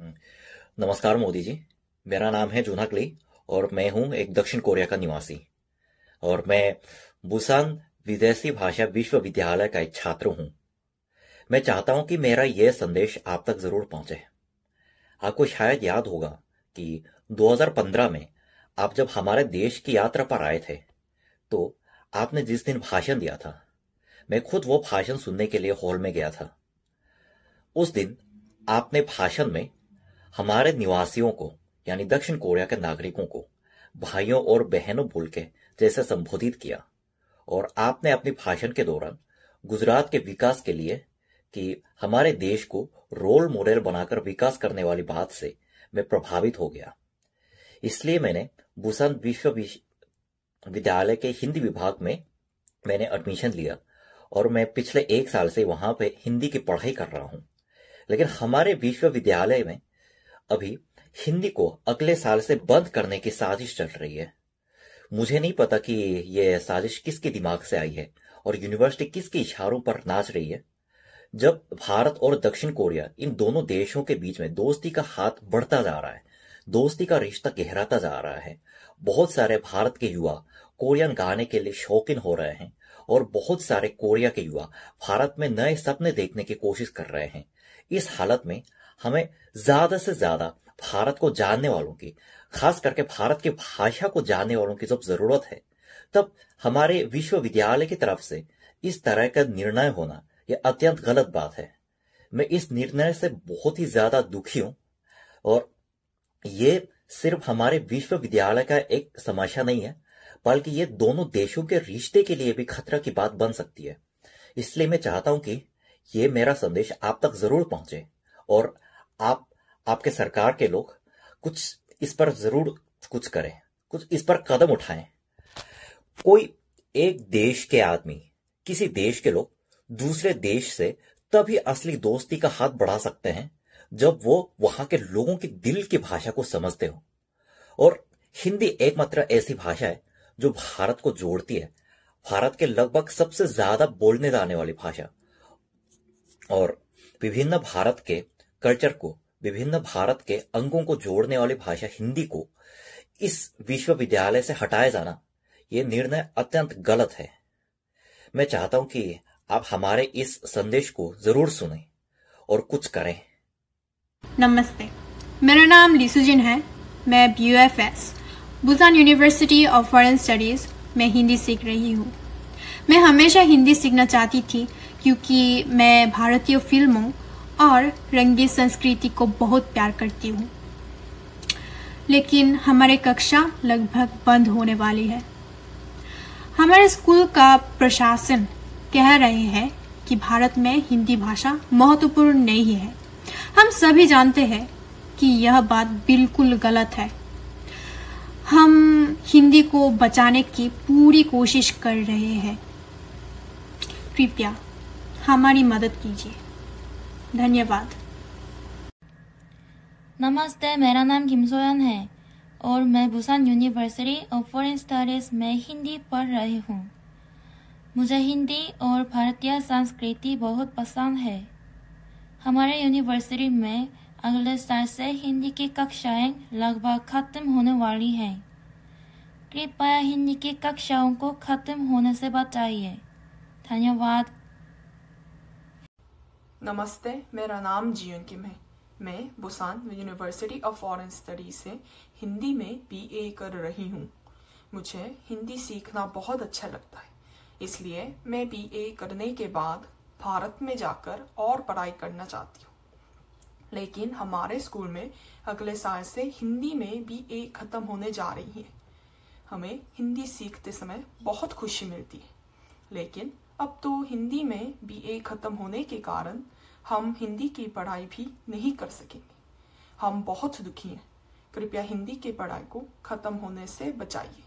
नमस्कार मोदी जी। मेरा नाम है जूना क्ली और मैं हूँ एक दक्षिण कोरिया का निवासी। और मैं बुसान विदेशी भाषा विश्वविद्यालय का एक छात्र हूँ। मैं चाहता हूँ कि मेरा यह संदेश आप तक ज़रूर पहुँचे। आपको शायद याद होगा कि 2015 में आप जब हमारे देश की यात्रा पर आए थे तो आपने जिस दिन भाषण दिया था, मैं खुद वो भाषण सुनने के लिए हॉल में गया था। उस दिन आपने भाषण में हमारे निवासियों को, यानी दक्षिण कोरिया के नागरिकों को, भाइयों और बहनों बोल के जैसे संबोधित किया। और आपने अपने भाषण के दौरान गुजरात के विकास के लिए कि हमारे देश को रोल मॉडल बनाकर विकास करने वाली बात से मैं प्रभावित हो गया। इसलिए मैंने बुसन विश्व विद्यालय के हिंदी विभाग में मैंने एडमिशन लिया और मैं पिछले एक साल से वहाँ पे हिंदी की पढ़ाई कर रहा हूँ। लेकिन हमारे विश्वविद्यालय में अभी हिंदी को अगले साल से बंद करने की साजिश चल रही है। मुझे नहीं पता कि यह साजिश किसके दिमाग से आई है और यूनिवर्सिटी किसके इशारों पर नाच रही है। जब भारत और दक्षिण कोरिया इन दोनों देशों के बीच में दोस्ती का हाथ बढ़ता जा रहा है, दोस्ती का रिश्ता गहराता जा रहा है, बहुत सारे भारत के युवा कोरियन गाने के लिए शौकीन हो रहे हैं और बहुत सारे कोरिया के युवा भारत में नए सपने देखने की कोशिश कर रहे हैं। इस हालत में हमें ज़्यादा से ज़्यादा भारत को जानने वालों की, खास करके भारत की भाषा को जानने वालों की जब ज़रूरत है, तब हमारे विश्वविद्यालय की तरफ़ से इस तरह का निर्णय होना यह अत्यंत गलत बात है। मैं इस निर्णय से बहुत ही ज़्यादा दुखी हूँ और ये सिर्फ़ हमारे विश्वविद्यालय का एक समस्या नहीं है, बल्कि ये दोनों देशों के रिश्ते के लिए भी खतरा की बात बन सकती है। इसलिए मैं चाहता हूँ कि ये मेरा संदेश आप तक ज़रूर पहुँचे और आप, आपके सरकार के लोग कुछ इस पर ज़रूर कुछ करें, कुछ इस पर कदम उठाएँ। कोई एक देश के आदमी, किसी देश के लोग दूसरे देश से तभी असली दोस्ती का हाथ बढ़ा सकते हैं जब वो वहाँ के लोगों की दिल की भाषा को समझते हो। और हिंदी एकमात्र ऐसी भाषा है जो भारत को जोड़ती है। भारत के लगभग सबसे ज़्यादा बोलने जाने वाली भाषा। और विभिन्न भारत के कल्चर को, विभिन्न भारत के अंगों को जोड़ने वाली भाषा हिंदी को इस विश्वविद्यालय से हटाया जाना, ये निर्णय अत्यंत गलत है। मैं चाहता हूँ कि आप हमारे इस संदेश को ज़रूर सुने और कुछ करें। नमस्ते, मेरा नाम लिसुजिन है। मैं B S Busan University of Foreign Studies में हिंदी सीख रही हूँ। मैं हमेशा हिंदी सीखना चाहती थी, क्योंकि मैं भारतीय फ़िल्मों और रंगी संस्कृति को बहुत प्यार करती हूँ। लेकिन हमारे कक्षा लगभग बंद होने वाली है। हमारे स्कूल का प्रशासन कह रहे हैं कि भारत में हिंदी भाषा महत्वपूर्ण नहीं है। हम सभी जानते हैं कि यह बात बिल्कुल गलत है। हम हिंदी को बचाने की पूरी कोशिश कर रहे हैं। कृपया हमारी मदद कीजिए। धन्यवाद नमस्ते, मेरा नाम किमसोयन है और मैं Busan University of Foreign Studies में हिंदी पढ़ रही हूँ। मुझे हिंदी और भारतीय संस्कृति बहुत पसंद है। हमारे यूनिवर्सिटी में अगले साल से हिंदी की कक्षाएँ लगभग खत्म होने वाली हैं। कृपया हिंदी की कक्षाओं को खत्म होने से बचाइए। धन्यवाद। नमस्ते, मेरा नाम जीवन किम है। मैं Busan University of Foreign Studies से हिंदी में बीए कर रही हूँ। मुझे हिंदी सीखना बहुत अच्छा लगता है। इसलिए मैं बीए करने के बाद भारत में जाकर और पढ़ाई करना चाहती हूँ। लेकिन हमारे स्कूल में अगले साल से हिंदी में बी ए ख़त्म होने जा रही है। हमें हिंदी सीखते समय बहुत खुशी मिलती है। लेकिन अब तो हिंदी में बी ए ख़त्म होने के कारण हम हिंदी की पढ़ाई भी नहीं कर सकेंगे। हम बहुत दुखी हैं। कृपया हिंदी की पढ़ाई को ख़त्म होने से बचाइए।